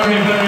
Obrigado,